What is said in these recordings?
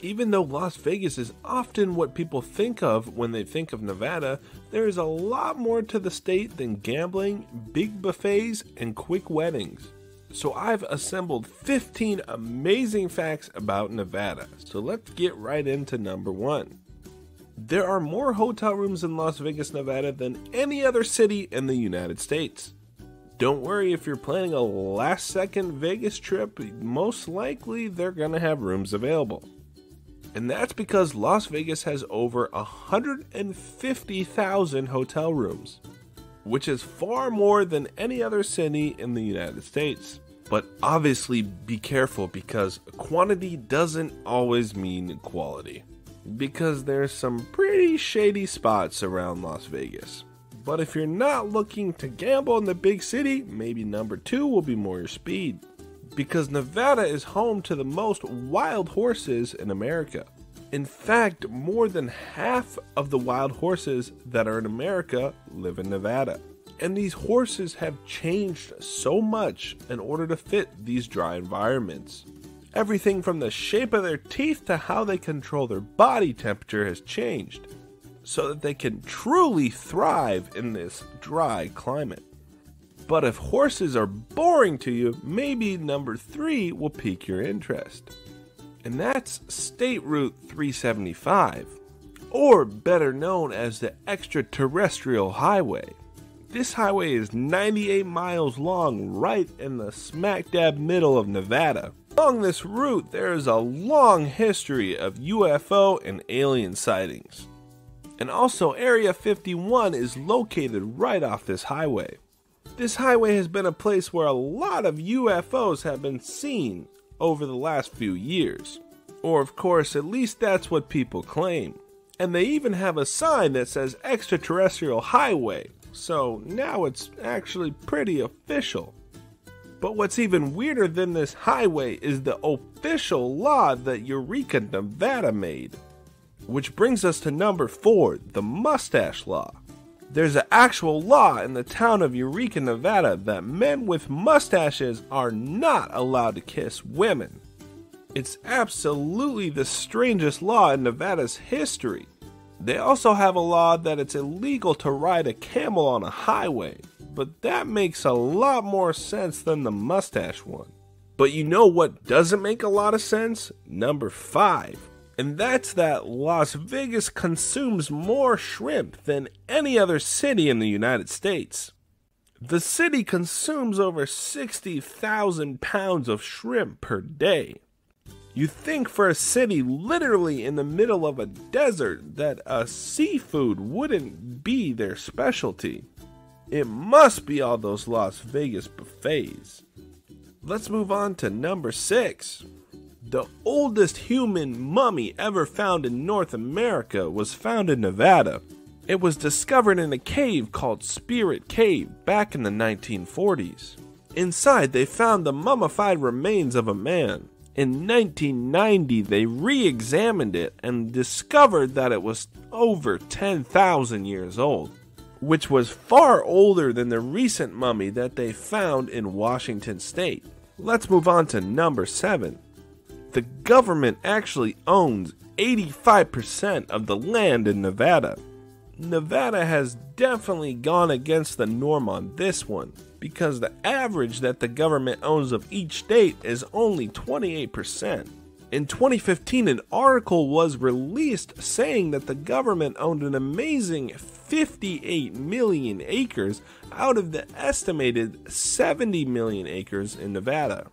Even though Las Vegas is often what people think of when they think of Nevada, there is a lot more to the state than gambling, big buffets, and quick weddings. So I've assembled 15 amazing facts about Nevada. So let's get right into number one. There are more hotel rooms in Las Vegas, Nevada than any other city in the United States. Don't worry if you're planning a last second Vegas trip, most likely they're going to have rooms available. And that's because Las Vegas has over 150,000 hotel rooms, which is far more than any other city in the United States. But obviously, be careful because quantity doesn't always mean quality. Because there's some pretty shady spots around Las Vegas. But if you're not looking to gamble in the big city, maybe number two will be more your speed because Nevada is home to the most wild horses in America. In fact, more than half of the wild horses that are in America live in Nevada. And these horses have changed so much in order to fit these dry environments. Everything from the shape of their teeth to how they control their body temperature has changed so that they can truly thrive in this dry climate. But if horses are boring to you, maybe number three will pique your interest. And that's State Route 375, or better known as the Extraterrestrial Highway. This highway is 98 miles long, right in the smack dab middle of Nevada. Along this route, there is a long history of UFO and alien sightings. And also, Area 51 is located right off this highway. This highway has been a place where a lot of UFOs have been seen over the last few years. Or, of course, at least that's what people claim. And they even have a sign that says Extraterrestrial Highway, so now it's actually pretty official. But what's even weirder than this highway is the official law that Eureka, Nevada made. Which brings us to number four the Mustache Law. There's an actual law in the town of Eureka, Nevada that men with mustaches are not allowed to kiss women. It's absolutely the strangest law in Nevada's history. They also have a law that it's illegal to ride a camel on a highway, but that makes a lot more sense than the mustache one. But you know what doesn't make a lot of sense? Number 5 and that's that Las Vegas consumes more shrimp than any other city in the United States. The city consumes over 60,000 pounds of shrimp per day. You think for a city literally in the middle of a desert that a seafood wouldn't be their specialty. It must be all those Las Vegas buffets. Let's move on to number 6. The oldest human mummy ever found in North America was found in Nevada. It was discovered in a cave called Spirit Cave back in the 1940s. Inside, they found the mummified remains of a man. In 1990, they re examined it and discovered that it was over 10,000 years old, which was far older than the recent mummy that they found in Washington state. Let's move on to number 7 the government actually owns 85% of the land in Nevada. Nevada has definitely gone against the norm on this one because the average that the government owns of each state is only 28%. In 2015, an article was released saying that the government owned an amazing 58 million acres out of the estimated 70 million acres in Nevada.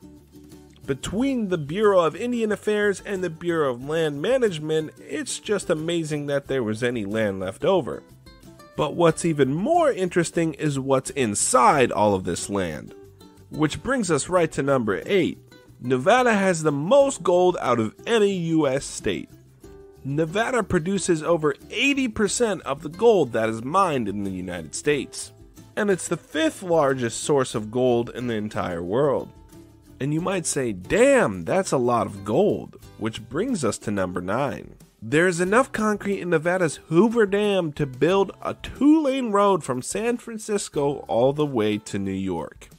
Between the Bureau of Indian Affairs and the Bureau of Land Management, it's just amazing that there was any land left over. But what's even more interesting is what's inside all of this land. Which brings us right to number 8. Nevada has the most gold out of any US state. Nevada produces over 80% of the gold that is mined in the United States. And it's the fifth largest source of gold in the entire world. And you might say, damn, that's a lot of gold. Which brings us to number 9. There's enough concrete in Nevada's Hoover Dam to build a two lane road from San Francisco all the way to New York.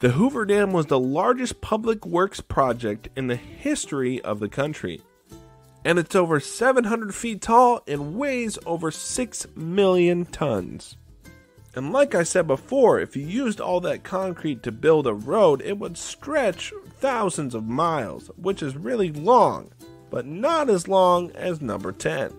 The Hoover Dam was the largest public works project in the history of the country. and it's over 700 feet tall and weighs over 6 million tons. And like I said before, if you used all that concrete to build a road, it would stretch thousands of miles, which is really long, but not as long as number 10.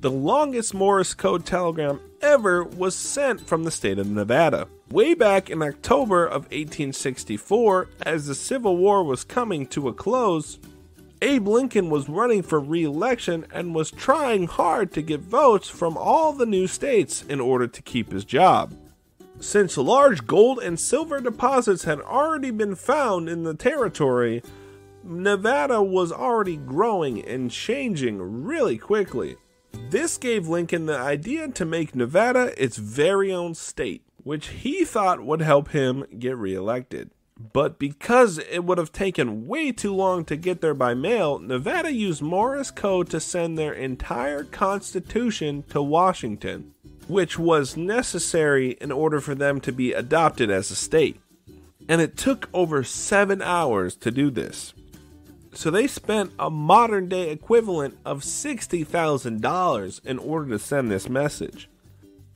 The longest Morse code telegram ever was sent from the state of Nevada. Way back in October of 1864, as the Civil War was coming to a close, Abe Lincoln was running for re election and was trying hard to get votes from all the new states in order to keep his job. Since large gold and silver deposits had already been found in the territory, Nevada was already growing and changing really quickly. This gave Lincoln the idea to make Nevada its very own state, which he thought would help him get reelected. But because it would have taken way too long to get there by mail, Nevada used Morse code to send their entire constitution to Washington, which was necessary in order for them to be adopted as a state. And it took over seven hours to do this. So they spent a modern day equivalent of $60,000 in order to send this message.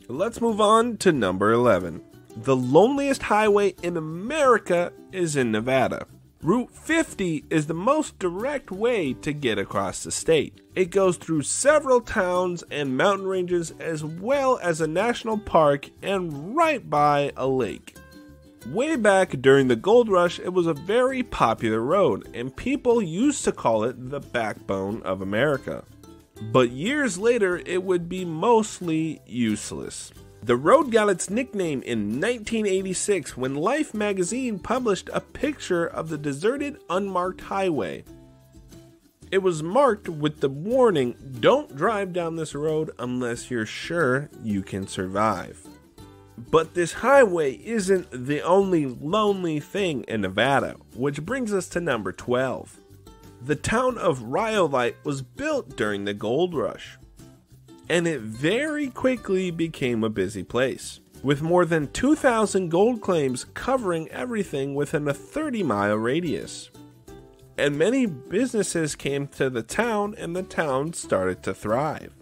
Let's move on to number 11. The loneliest highway in America is in Nevada. Route 50 is the most direct way to get across the state. It goes through several towns and mountain ranges, as well as a national park and right by a lake. Way back during the gold rush, it was a very popular road, and people used to call it the backbone of America. But years later, it would be mostly useless. The road got its nickname in 1986 when Life magazine published a picture of the deserted, unmarked highway. It was marked with the warning don't drive down this road unless you're sure you can survive. But this highway isn't the only lonely thing in Nevada, which brings us to number 12. The town of Rhyolite was built during the gold rush and it very quickly became a busy place, with more than 2,000 gold claims covering everything within a 30 mile radius. And many businesses came to the town, and the town started to thrive.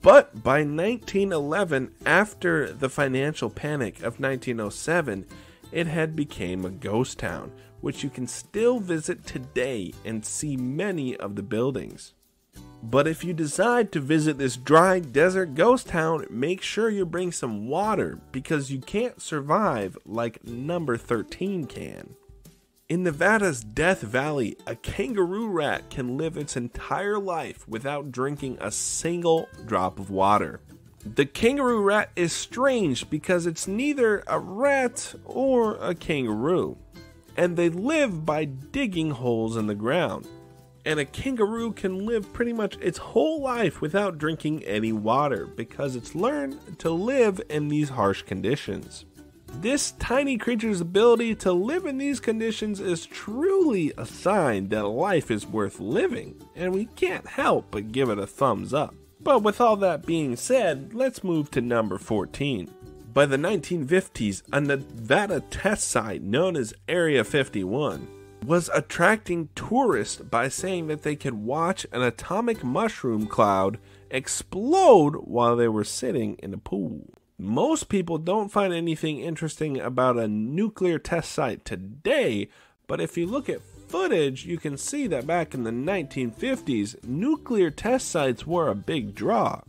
But by 1911, after the financial panic of 1907, it had become a ghost town, which you can still visit today and see many of the buildings. But if you decide to visit this dry desert ghost town, make sure you bring some water because you can't survive like number 13 can. In Nevada's Death Valley, a kangaroo rat can live its entire life without drinking a single drop of water. The kangaroo rat is strange because it's neither a rat or a kangaroo, and they live by digging holes in the ground and a kangaroo can live pretty much its whole life without drinking any water because it's learned to live in these harsh conditions. This tiny creature's ability to live in these conditions is truly a sign that life is worth living, and we can't help but give it a thumbs up. But with all that being said, let's move to number 14. By the 1950s, a Nevada test site known as Area 51 was attracting tourists by saying that they could watch an atomic mushroom cloud explode while they were sitting in a pool. Most people don't find anything interesting about a nuclear test site today, but if you look at footage, you can see that back in the 1950s, nuclear test sites were a big draw.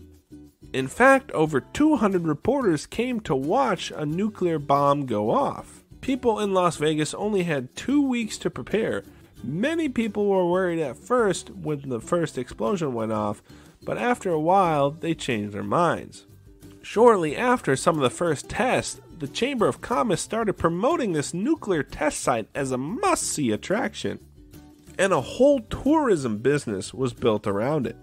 In fact, over 200 reporters came to watch a nuclear bomb go off. People in Las Vegas only had two weeks to prepare. Many people were worried at first when the first explosion went off, but after a while they changed their minds. Shortly after some of the first tests, the Chamber of Commerce started promoting this nuclear test site as a must see attraction. And a whole tourism business was built around it.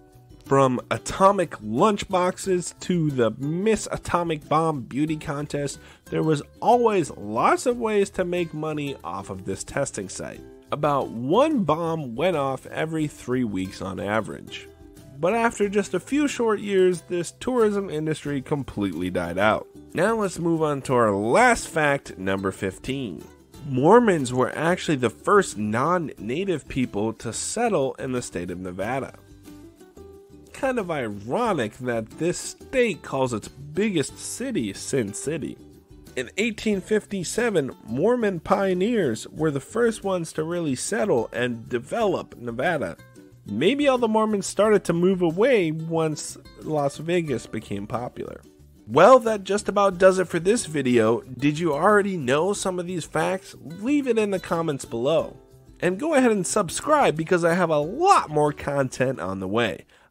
From atomic lunchboxes to the Miss Atomic Bomb beauty contest, there was always lots of ways to make money off of this testing site. About one bomb went off every three weeks on average. But after just a few short years, this tourism industry completely died out. Now let's move on to our last fact, number 15. Mormons were actually the first non native people to settle in the state of Nevada. Kind of ironic that this state calls its biggest city Sin City. In 1857, Mormon pioneers were the first ones to really settle and develop Nevada. Maybe all the Mormons started to move away once Las Vegas became popular. Well, that just about does it for this video. Did you already know some of these facts? Leave it in the comments below. And go ahead and subscribe because I have a lot more content on the way.